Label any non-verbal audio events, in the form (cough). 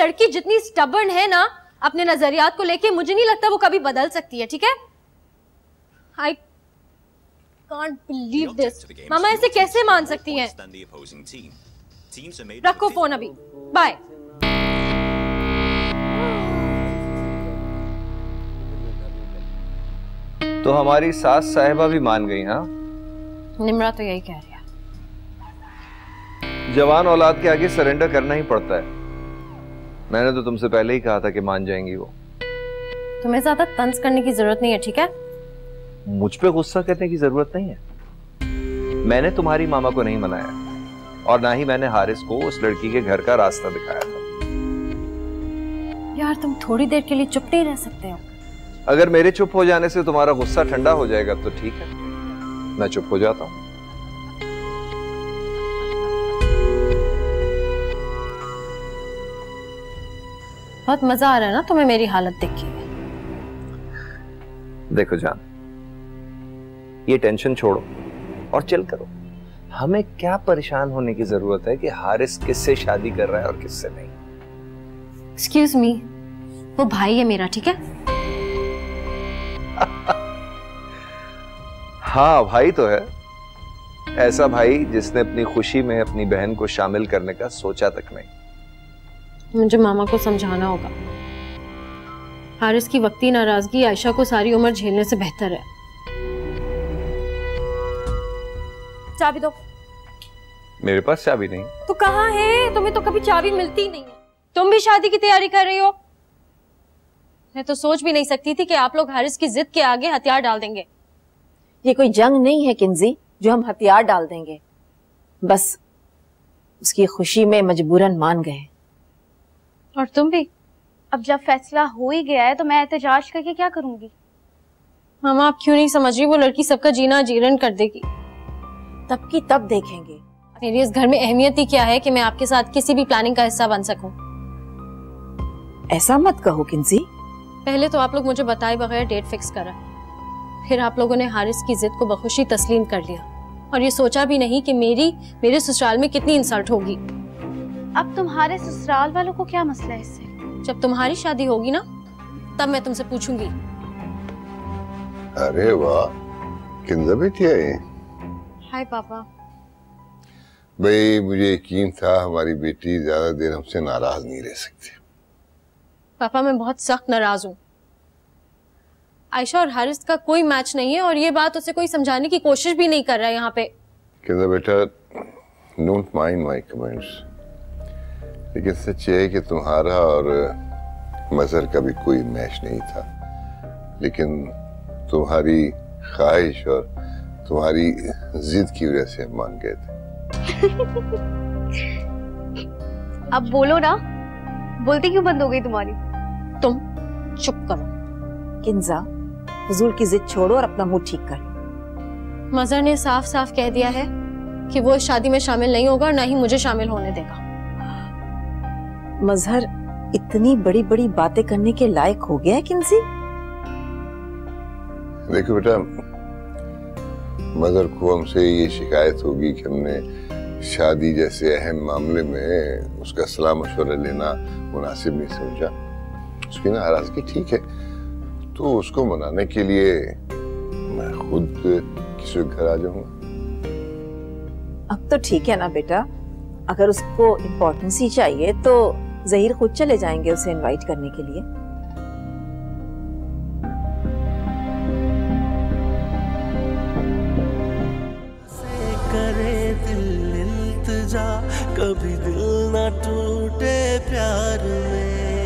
लड़की जितनी स्टबर्न है ना अपने नजरियात को लेके मुझे नहीं लगता वो कभी बदल सकती है ठीक है? आई कांट बिलीव दिस मामा ऐसे कैसे मान सकती हैं? रखो फ़ोन अभी। बाय तो हमारी सास साहिबा भी मान गई हाँ? निमरा तो यही कह रही है। जवान औलाद के आगे सरेंडर करना ही पड़ता है। मैंने तो तुमसे पहले ही कहा था कि मान जाएँगी वो। तुम्हें ज़्यादा तंज करने की ज़रूरत नहीं है ठीक है? मुझ पे गुस्सा करने की ज़रूरत नहीं है। मैंने तुम्हारी मामा को नहीं मनाया और ना ही मैंने हारिस को उस लड़की के घर का रास्ता दिखाया था। यार तुम थोड़ी देर के लिए चुप नहीं रह सकते हो। अगर मेरे चुप हो जाने से तुम्हारा गुस्सा ठंडा हो जाएगा तो ठीक है। मैं चुप हो जाता हूँ। बहुत मज़ा आ रहा है ना तुम्हें मेरी हालत देख के? देखो जान ये टेंशन छोड़ो और चिल करो। हमें क्या परेशान होने की ज़रूरत है कि हारिस किससे शादी कर रहा है और किससे नहीं? एक्सक्यूज मी वो भाई है मेरा ठीक है? (laughs) हाँ भाई तो है। ऐसा भाई जिसने अपनी खुशी में अपनी बहन को शामिल करने का सोचा तक नहीं। मुझे मामा को समझाना होगा। हारिस की वक्ती नाराज़गी आयशा को सारी उम्र झेलने से बेहतर है। चाबी दो। मेरे पास चाबी नहीं। तो कहाँ है? तुम्हें तो कभी चाबी मिलती नहीं है। तुम भी शादी की तैयारी कर रही हो। मैं तो सोच भी नहीं सकती थी कि आप लोग हारिस की जिद के आगे हथियार डाल देंगे। ये कोई जंग नहीं है किंजी जो हम हथियार डाल देंगे। बस उसकी खुशी में मजबूरन मान गए। और तुम भी। अब जब फैसला हो ही गया है तो मैं एहतजाज करके क्या करूँगी? मामा आप क्यों नहीं समझ रही? वो लड़की सबका जीना जीरण कर देगी। तब की तब देखेंगे। मेरी इस घर में अहमियत ही क्या है कि मैं आपके साथ किसी भी प्लानिंग का हिस्सा बन सकूँ? ऐसा मत कहो किंजी पहले तो आप लोग मुझे बताए बगैर डेट फिक्स करा। फिर आप लोगों ने हारिस की जिद को बखुशी तस्लीम कर लिया। और ये सोचा भी नहीं कि मेरी मेरे ससुराल में कितनी इंसल्ट होगी। अब तुम्हारे ससुराल वालों को क्या मसला है इससे? जब तुम्हारी शादी होगी ना तब मैं तुमसे पूछूँगी। अरे वाह किंजा बेटी आई हाय पापा। भाई मुझे यकीन था हमारी बेटी ज़्यादा देर हमसे नाराज़ नहीं रह सकती। पापा मैं बहुत सख्त नाराज़ हूँ। आयशा और हारिस का कोई मैच नहीं है और ये बात उसे कोई समझाने की कोशिश भी नहीं कर रहा है यहाँ पे। बेटा डोंट माइंड माय कमेंट्स लेकिन सच ये है कि तुम्हारा और मजहर का भी कोई मैच नहीं था। लेकिन तुम्हारी ख्वाहिश और तुम्हारी जिद की वजह से हम मान गए थे। (laughs) अब बोलो ना बोलती क्यों बंद हो गई तुम्हारी? तुम चुप करो। किंजा फजूल की जिद छोड़ो और अपना मुँह ठीक कर। मजहर ने साफ़ साफ़ कह दिया है कि वो इस शादी में शामिल नहीं होगा और ना ही मुझे शामिल होने देगा। मजहर इतनी बड़ी बड़ी बातें करने के लायक हो गया है किंजी? देखो बेटा मदर को हमसे ये शिकायत होगी कि हमने शादी जैसे अहम मामले में उसका सलाह मशवरा लेना मुनासिब नहीं समझा। उसकी नाराज़गी ठीक है तो उसको मनाने के लिए मैं खुद किसी घर आ जाऊँगा। अब तो ठीक है ना बेटा अगर उसको इम्पोर्टेंस ही चाहिए तो जहीर खुद चले जाएँगे उसे इनवाइट करने के लिए। करे दिल कभी दिल ना टूटे प्यार में।